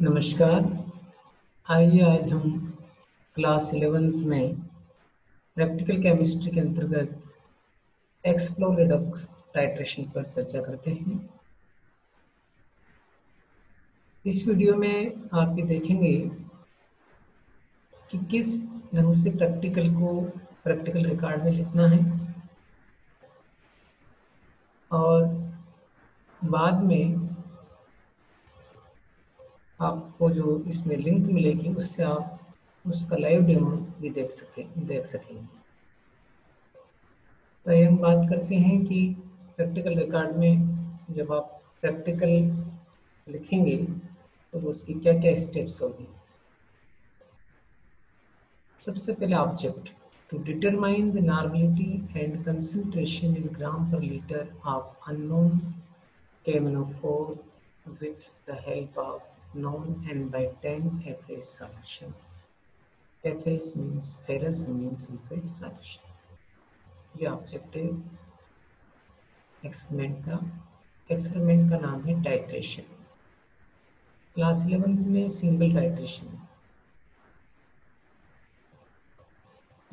नमस्कार। आइए आज हम क्लास इलेवेंथ में प्रैक्टिकल केमिस्ट्री के अंतर्गत एक्सप्लोर रिडक्स टाइट्रेशन पर चर्चा करते हैं। इस वीडियो में आप ये देखेंगे कि किस ढंग से प्रैक्टिकल को प्रैक्टिकल रिकॉर्ड में लिखना है और बाद में आपको जो इसमें लिंक मिलेगी, उससे आप उसका लाइव डेमो भी देख सके, देख सकेंगे। तो हम बात करते हैं कि प्रैक्टिकल रिकॉर्ड में जब आप प्रैक्टिकल लिखेंगे तो उसकी क्या क्या स्टेप्स होगी। सबसे पहले object to determine the normality and concentration in gram per litre of unknown K M N O four with the help of known n by 10 FA solution. FS means ferrous ammonium sulfate solution. ये objective experiment का experiment का नाम है titration class eleventh में single titration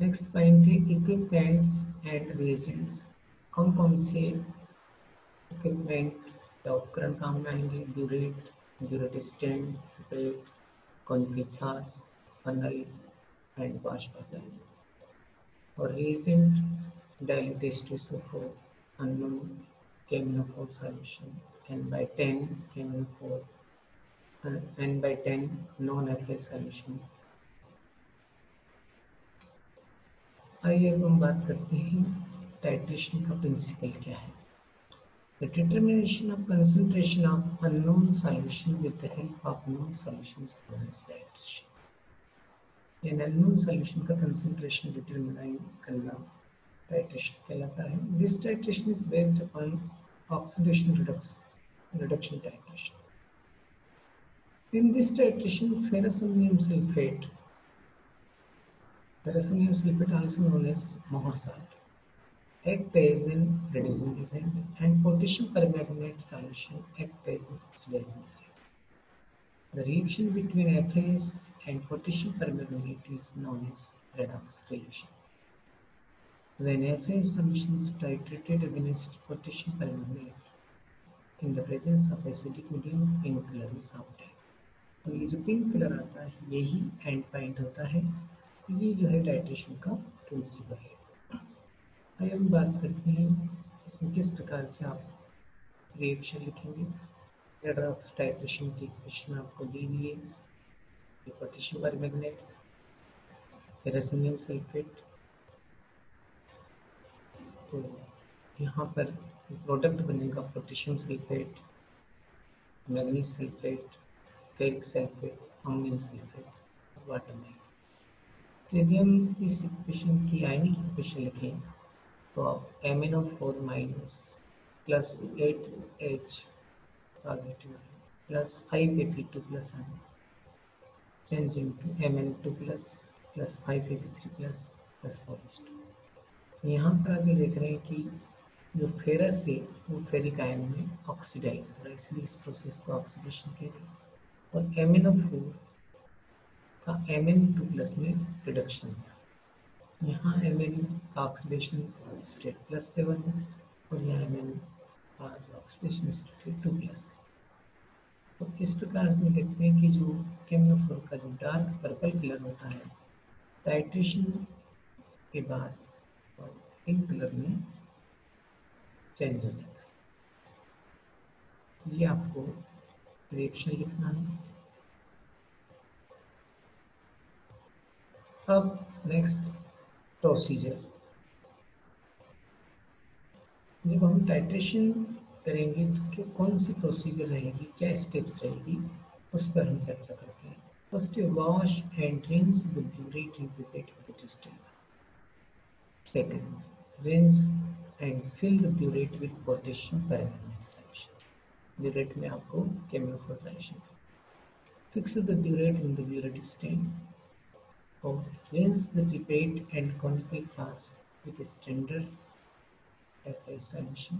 next point है equipments and reagents कौन कौन से इक्विपमेंट या उपकरण काम में आएँगे burette Plate, concave glass, funnel, and wash bottle. For reagent, dilute H2SO4, unknown KMNO4 solution, n by 10 KMNO4, uh, n by 10 non-FA solution. आइए अब हम बात करते हैं टाइट्रेशन का प्रिंसिपल क्या है The determination of concentration of unknown solution with the help of known solutions known as titration. In unknown solution का कंसंट्रेशन डिटरमाइन करना टाइट्रेशन कहलाता है this titration is based upon oxidation reduction reduction titration in this titration ferrocerium sulfate ferrocerium sulfate also known as Mohr salt act as an reducing agent and potassium permanganate solution act as an oxidizing agent. The reaction between FAS and potassium permanganate is known as redox reaction. When FAS solution is titrated against potassium permanganate in the presence of acidic medium, pink color is obtained. तो ये जो pink colour आता है यही and point होता है तो ये जो है टाइट्रेशन का प्रिंसिपल है आइए हम बात करते हैं इसमें किस प्रकार से आप रिएक्शन लिखेंगे? टाइट्रेशन की इक्वेशन आपको दी हुई है पोटेशियम पर मैग्नेट फेरसनियम सल्फेट तो यहाँ पर प्रोडक्ट बनेगा potassium sulphate manganese sulphate ferric sulphate ammonium sulphate water में। तो यदि हम इस इक्वेशन की आयनिक इक्वेशन लिखें तो आप M N O four minus plus eight H positive plus five A P two plus M change to M N two plus plus five A P three plus plus four two यहाँ पर अभी देख रहे हैं कि जो ferrous है वो फेरिक आयन में ऑक्सीडाइज हो रहा है, इसलिए इस प्रोसेस को ऑक्सीडेशन कह रहे हैं। और एम एन ओ फोर का एम एन टू प्लस में रिडक्शन हो। यहाँ M N oxidation state plus seven है और यहाँ M N oxidation state two plus तो इस प्रकार से देखते हैं कि जो केमनोफोर का जो डार्क पर्पल कलर होता है टाइट्रेशन के बाद और पिंक कलर में चेंज हो जाता है। ये आपको रिएक्शन लिखना है। अब नेक्स्ट प्रोसीजर जब हम टाइट्रेशन करेंगे तो कौन सी प्रोसीजर रहेगी, क्या स्टेप्स रहेगी, उस पर हम चर्चा करते हैं। First wash and rinse the burette in pipette with testing second rinse and fill the burette with potassium permanganate solution burette में आपको chemical solution fix the burette in the burette stand of rinse the pipette and conical flask with a standard FI solution.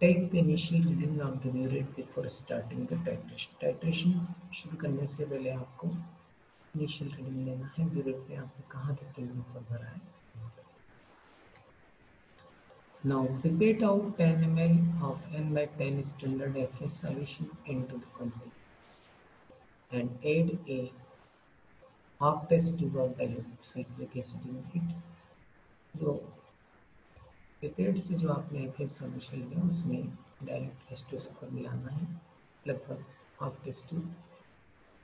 Take the initial reading of the burette before starting the titration titration शुरू करने से पहले आपको initial reading लेना है न्यूरेट में आपने कहाँ तक रीडिंग पर भरा है Now pipette out 10 ml of n by 10 standard FS solution into the container and add a half test to tube of dilute sulfuric acid in it. जो पिपेट से जो आपने एस सोल्यूशन लिया उसमें डायरेक्ट एस्टोस पर मिलाना है लगभग half test tube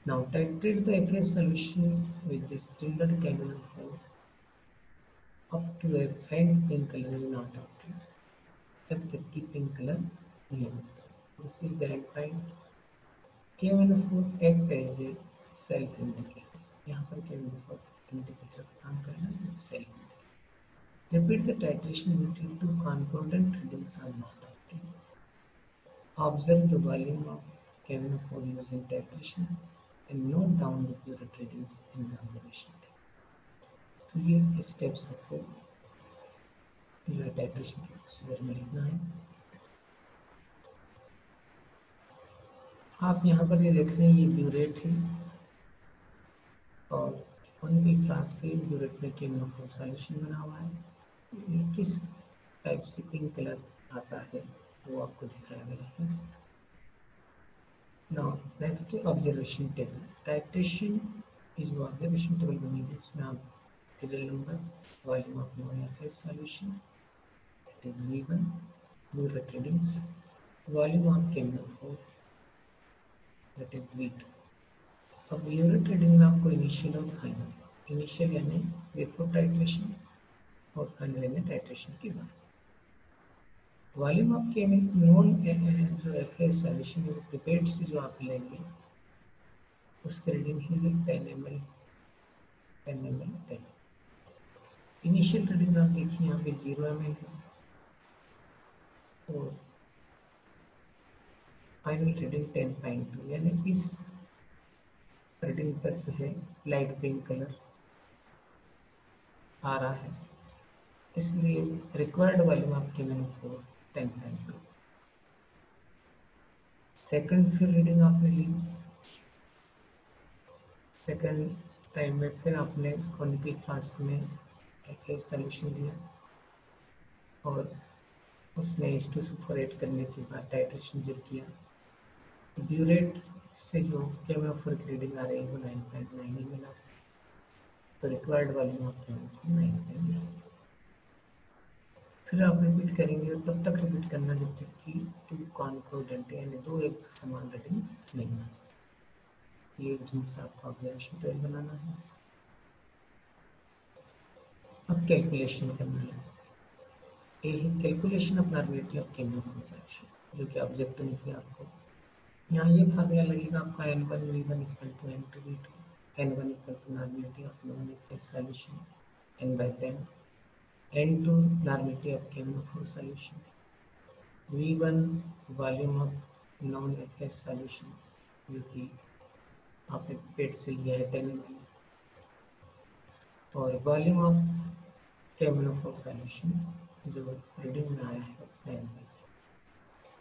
now titrate the FS solution with the standard cannula flow up to a faint pink color is not obtained तब तक की पिंक कलर नहीं होता this is the end point K104 act as a self indicator यहाँ पर K104 indicator काम करना है self Repeat the titration until two concordant readings are not obtained. Observe the volume of K104 using titration and note down the purity readings in the observation tape. तो ये steps आपको जो है titration के procedure में लिखना है आप यहाँ पर ये देख रहे हैं, ये ब्यूरेट है। और उनकी क्लास के ब्यूरेट में केमियोसाइलेशन बना हुआ है। ये किस टाइप से पिंक कलर आता है, वो आपको दिखाया गया है। Now next observation table titration is वो ऑब्जर्वेशन टेबल बनेंगे इसमें आप serial number volume of nuclear solution is V one new readings volume of K M N O that is V2 अब यूनिट रीडिंग में आपको इनिशियल और final initial यानी before titration और फाइनल यानी टाइट्रेशन के बाद वॉल्यूम केमिक नॉन जो एफ़ ए सॉल्यूशन प्रिपेड से जो आप लेंगे उसकी रीडिंग है ten M L ten M L ten initial reading आप देखिए यहाँ पे ज़ीरो एम एल है और final reading ten point two यानी इस रीडिंग पर जो है लाइट पिंक कलर आ रहा है। इसलिए रिक्वायर्ड वॉल्यूम आपकी मैंने four ten point two second फिर रीडिंग आपने ली। सेकेंड टाइम में फिर आपने कॉनिकल फ्लास्क में एक सोल्यूशन लिया और उसमें एच टू सुपरेट करने के बाद टाइट्रेशन जब किया ब्यूरेट से जो केमोफोर की रीडिंग आ रही है, वो नाइन पॉइंट नाइन ही मिला। तो रिक्वायर्ड वॉल्यूम आपके नाइन पॉइंट नाइन फिर आप रिपीट करेंगे और तब तक रिपीट करना जब तक कि टू कॉन्कोडेंट यानी दो एक समान रीडिंग नहीं आ जाए। ये रीडिंग से आपको ऑब्जर्वेशन टेबल बनाना है। अब कैलकुलेशन करना है। ये है calculation of normality of chemical solution जो कि ऑब्जेक्टिव में थी आपको। यहाँ ये फार्मूला लगेगा आपका N one V one equal to N two V two N one equal to normality of known solution N by ten N2 normality of chemical solution, V1 volume of non-FS solution जो कि आपने पेट से लिया है ten M और volume of K M N O four solution जो reading में आया है टेन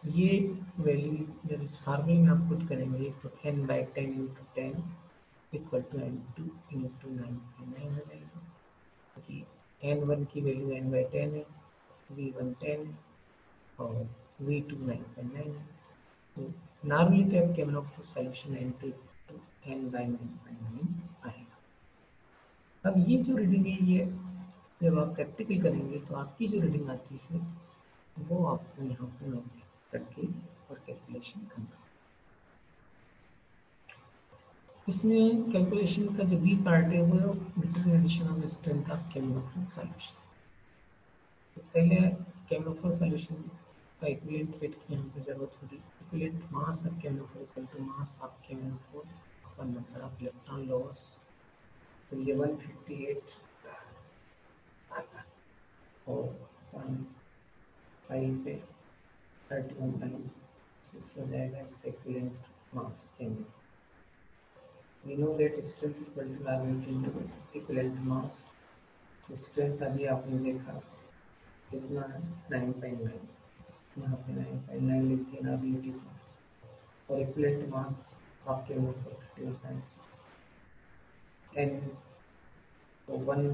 ये वैल्यू जब इस फार्मूले में आप पुट करेंगे तो N by ten into ten equal to N two into nine nine हो जाएगा। क्योंकि एन वन की वैल्यू एन बाई टेन है वी वन टेन है और V two nine by nine है। तो नॉर्मली तो आप कैमरा को solution N two N by nine by nine आएगा। अब ये जो रीडिंग है, ये जब आप प्रैक्टिकल करेंगे तो आपकी जो रीडिंग आती है, वो आपको यहाँ पर नोट करके और कैलकुलेशन करना इसमें कैलकुलेशन का जो बी पार्ट है, वो determination of strength of chemical solution पहले केमिकल सॉल्यूशन का इक्विवेलेंट वेट की यहाँ पे ज़रूरत होगी equivalent mass of chemical equal to mass of chemical upon number of electron loss तो ये 158 और 1 पे 31 टाइम 6 हो जाएगा, इसका equivalent mass chemical we know that strength equal to gravity into equivalent mass strength अभी आपने देखा, कितना है? 9.9 यहाँ पे नाइन पॉइंट नाइन लिख दिया नाबिलिटी को और इक्वलेंट मास आपके पर thirty one point six N को वन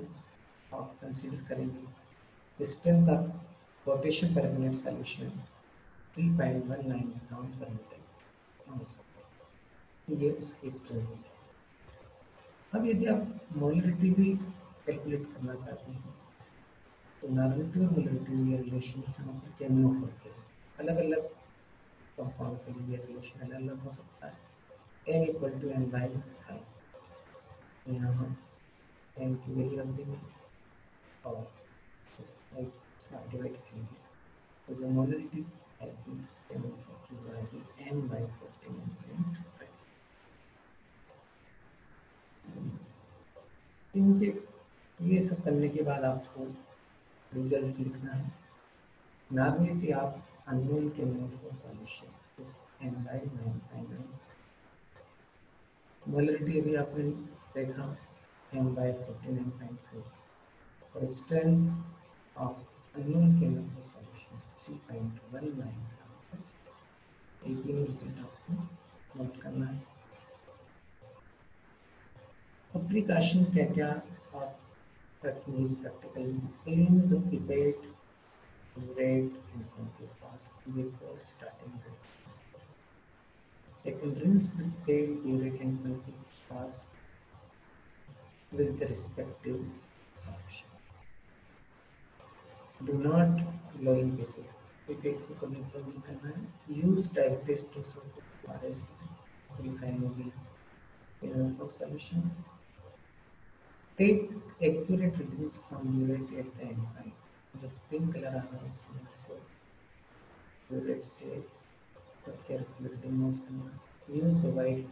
आप कंसिडर करेंगे। Strength of rotation per minute solution three point one nine gram per metre ये उसकी स्ट्रेंथ हो। अब यदि आप मोलिडिटी भी कैलकुलेट करना चाहते हैं तो नॉर्मेटिव और मोलिडिटी ये रिलेशन पर कैमियो होते हैं? अलग अलग कंपाउंड के लिए रिलेशन अलग अलग हो सकता है। N equal to N by five यहाँ हम एन की वैल्यू रख देंगे और डिवाइड करेंगे। तो जो मोलिडिटी की एन मुझे ये सब करने के बाद आपको रिज़ल्ट लिखना है। नॉर्मेलिटी ऑफ़ अननोन के note for solution N by nine by nine molarity अभी आपने देखा M by forty nine point four और स्ट्रेंथ ऑफ़ अननोन के नोट फॉर वन नाइन ये तीनों रिज़ल्ट आपको नोट करना है प्रिकॉशन क्या क्या आप tracking is practical in the debate rate and contrast before starting the second rinse the pale urate and contrast with the respective solution do not blowing paper pipette को कभी कभी करना है use direct test to solve RS refinery of solution accurate readings from burette at the end point जब pink colour आ रहा है उसमें तो यूरेट से reading note करना the white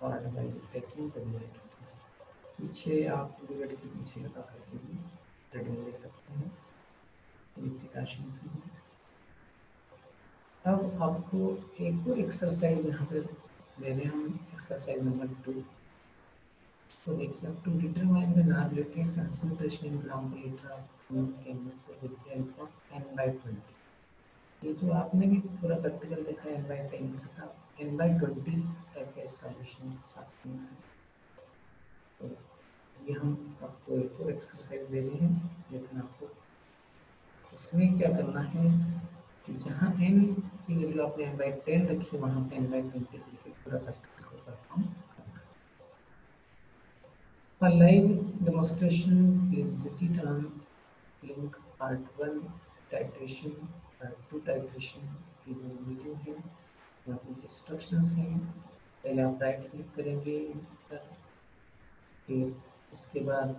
part while taking the burette readings पीछे आप यूरेट के पीछे लगा करके भी रीडिंग ले सकते हैं प्रिकॉशन से। अब आपको एक एक्सरसाइज यहाँ पर दे रहे हैं एक्सरसाइज नंबर टू So देखिए to determine the non-related concentration in gram per liter of fluid chemical with the help of n by 20. ये जो आपने भी पूरा प्रैक्टिकल देखा है n by 10 का, था। N by 20 FS सॉल्यूशन साथ में। है तो ये हम आपको एक एक्सरसाइज दे रहे हैं लेकिन आपको इसमें क्या करना है कि जहाँ n की वैल्यू आपने n by 10 रखी, वहाँ पे by 20 लिखे पूरा प्रैक्टिकल को perform A live demonstration visited on link part 1 titration, part 2 titration जो वीडियो है यहाँ कुछ इंस्ट्रक्शंस हैं। पहले आप राइट क्लिक करेंगे पर फिर इसके बाद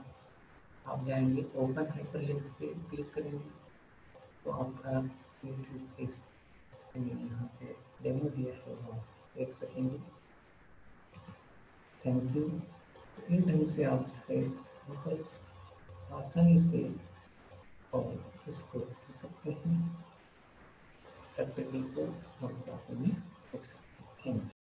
आप जाएँगे ओपन हाइपर लिंक पे क्लिक करेंगे। तो आपका यूट्यूब पेज यहाँ पे डेमो दिया है वो देख सकेंगे थैंक यू इस ढंग से आप जो है बहुत आसानी से और इसको लिख सकते हैं। प्रैक्टिकल को हम में लिख सकते हैं। Thank you